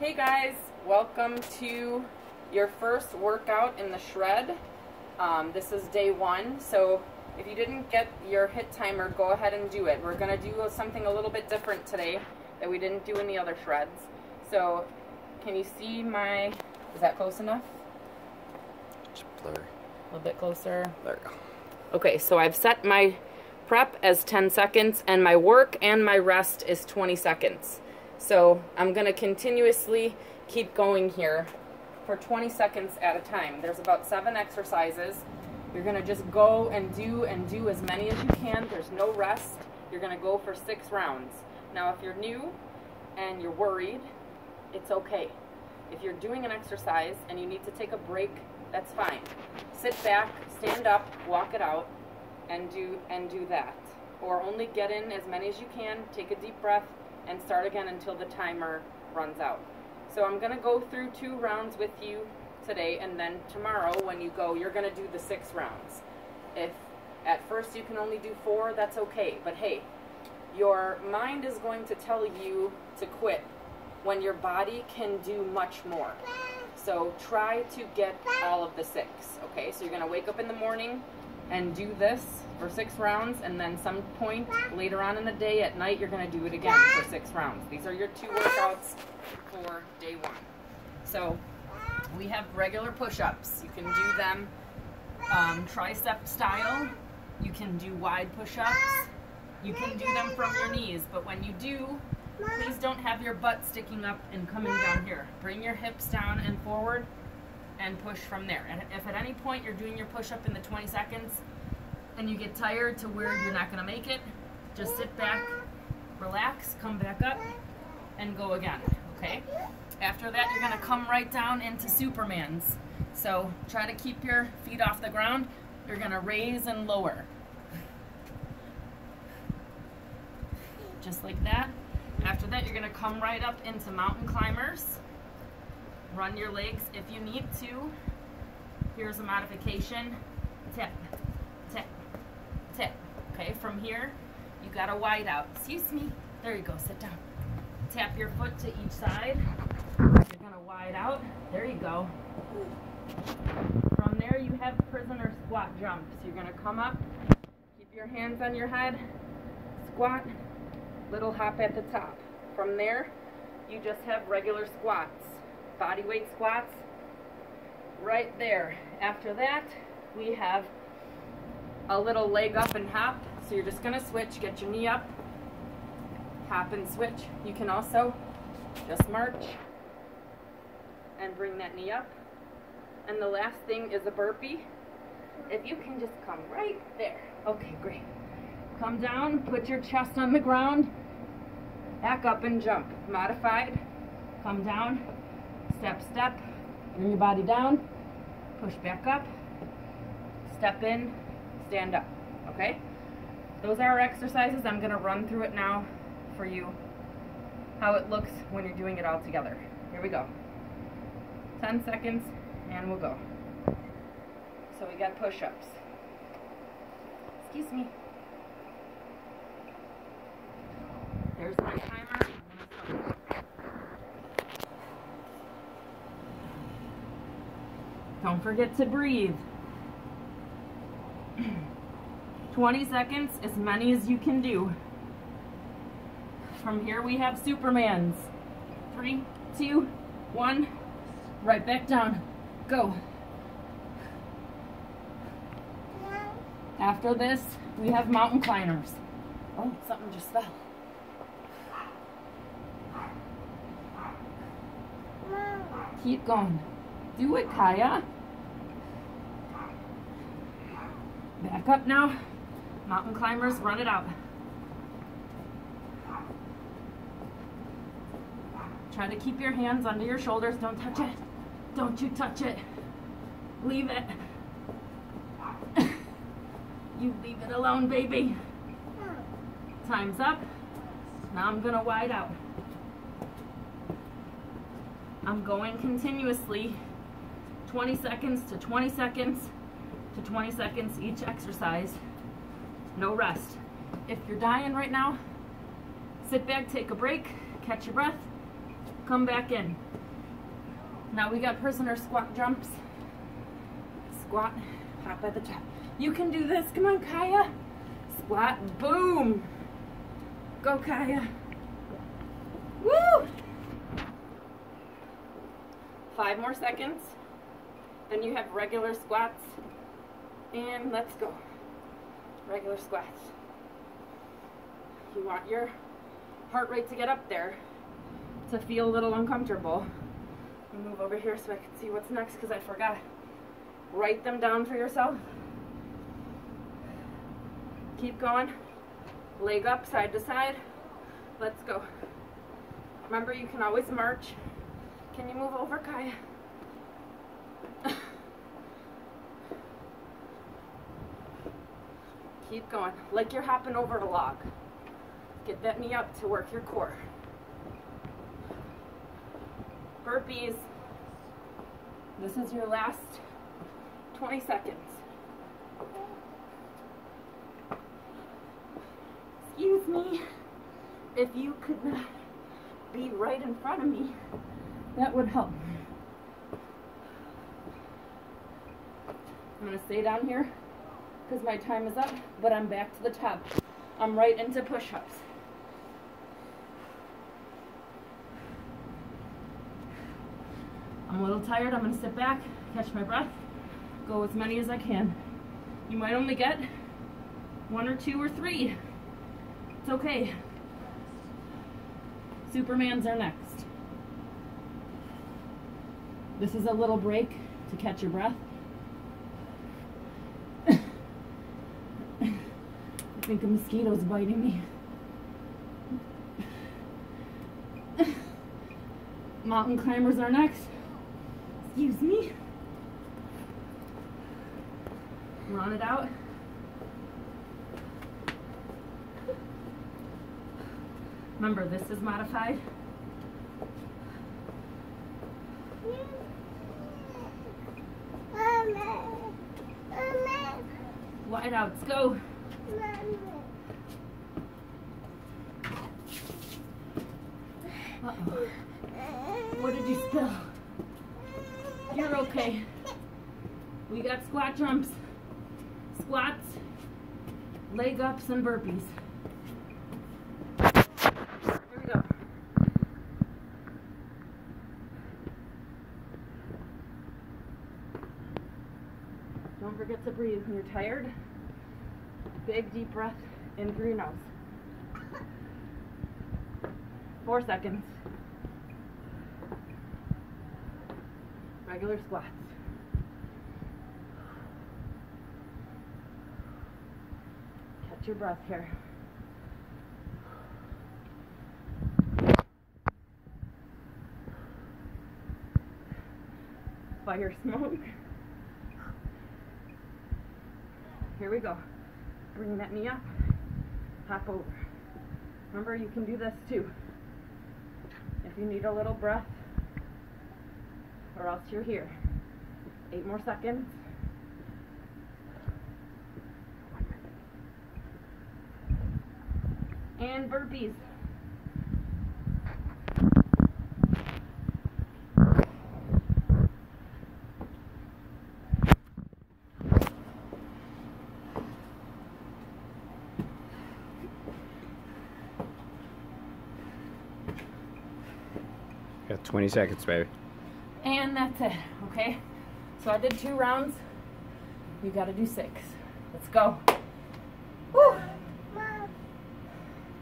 Hey guys, welcome to your first workout in the shred. Um, this is day one, so if you didn't get your HIIT timer, go ahead and do it. We're going to do something a little bit different today that we didn't do in the other shreds. So, can you see my, is that close enough? It's blurry. A little bit closer. There you go. Okay, so I've set my prep as 10 seconds and my work and my rest is 20 seconds. So I'm going to continuously keep going here for 20 seconds at a time. There's about seven exercises. You're going to just go and do and do as many as you can. There's no rest. You're going to go for six rounds. Now, if you're new and you're worried, it's okay. If you're doing an exercise and you need to take a break, that's fine. Sit back, stand up, walk it out, and do and do that. Or only get in as many as you can, take a deep breath, and start again until the timer runs out. So I'm gonna go through two rounds with you today, and then tomorrow when you go, you're gonna do the six rounds. If at first you can only do four, that's okay. But hey, your mind is going to tell you to quit when your body can do much more. So try to get all of the six, okay? So you're gonna wake up in the morning and do this for six rounds, and then some point later on in the day at night, you're gonna do it again for six rounds. These are your two workouts for day one. So we have regular push-ups. You can do them um, tricep style. You can do wide push-ups. You can do them from your knees, but when you do, please don't have your butt sticking up and coming down here. Bring your hips down and forward and push from there. And if at any point you're doing your push-up in the 20 seconds and you get tired to where you're not gonna make it, just sit back, relax, come back up, and go again, okay? After that, you're gonna come right down into Superman's. So try to keep your feet off the ground. You're gonna raise and lower. Just like that. After that, you're gonna come right up into mountain climbers. Run your legs if you need to. Here's a modification. Tip, tip, tip. Okay, from here, you got a wide out. Excuse me. There you go, sit down. Tap your foot to each side. You're gonna wide out. There you go. From there, you have prisoner squat jumps. You're gonna come up, keep your hands on your head, squat, little hop at the top. From there, you just have regular squats, body weight squats, right there. After that, we have a little leg up and hop. So you're just gonna switch, get your knee up, hop and switch. You can also just march and bring that knee up. And the last thing is a burpee. If you can just come right there. Okay, great. Come down, put your chest on the ground, back up and jump. Modified, come down, step, step, bring your body down, push back up, step in, stand up, okay? Those are our exercises. I'm gonna run through it now for you, how it looks when you're doing it all together. Here we go. 10 seconds, and we'll go. So we got push-ups. Excuse me. There's my timer. I'm gonna start. Don't forget to breathe. 20 seconds, as many as you can do. From here we have Supermans. Three, two, one, right back down. Go. After this, we have mountain climbers. Oh, something just fell. Keep going. Do it, Kaya. Back up now. Mountain climbers, run it out. Try to keep your hands under your shoulders. Don't touch it. Don't you touch it. Leave it. you leave it alone, baby. Time's up. Now I'm gonna wide out. I'm going continuously 20 seconds to 20 seconds to 20 seconds each exercise. No rest. If you're dying right now, sit back, take a break, catch your breath, Come back in. Now we got prisoner squat jumps. Squat, hop at the top. You can do this. Come on, Kaya. Squat, boom. Go, Kaya. Woo! Five more seconds. Then you have regular squats. And let's go. Regular squats. You want your heart rate to get up there to feel a little uncomfortable. Move over here so I can see what's next because I forgot. Write them down for yourself. Keep going. Leg up, side to side. Let's go. Remember, you can always march. Can you move over, Kaya? Keep going. Like you're hopping over a log. Get that knee up to work your core. Burpees. This is your last 20 seconds. Excuse me. If you could be right in front of me, that would help. I'm going to stay down here because my time is up, but I'm back to the top. I'm right into push-ups. I'm a little tired. I'm going to sit back, catch my breath, go as many as I can. You might only get one or two or three. It's okay. Supermans are next. This is a little break to catch your breath. Think a mosquito's biting me. Mountain climbers are next. Excuse me. Run it out. Remember, this is modified. Wide outs, go. Uh-oh. What did you spill? You're okay. We got squat jumps, squats, leg ups, and burpees. Here we go. Don't forget to breathe when you're tired. Big deep breath in through your nose. Four seconds. Regular squats. Catch your breath here. Fire smoke. Here we go. Bring that knee up. Hop over. Remember, you can do this too. If you need a little breath, or else you're here. Eight more seconds. And burpees. 20 seconds, baby. And that's it, okay? So I did two rounds. You gotta do six. Let's go.